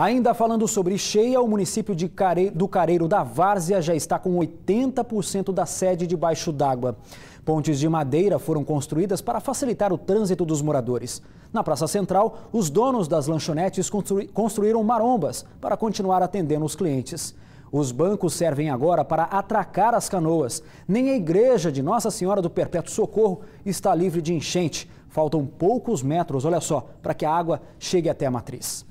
Ainda falando sobre cheia, o município de Care... do Careiro da Várzea já está com 80% da sede debaixo d'água. Pontes de madeira foram construídas para facilitar o trânsito dos moradores. Na Praça Central, os donos das lanchonetes construíram marombas para continuar atendendo os clientes. Os bancos servem agora para atracar as canoas. Nem a igreja de Nossa Senhora do Perpétuo Socorro está livre de enchente. Faltam poucos metros, olha só, para que a água chegue até a matriz.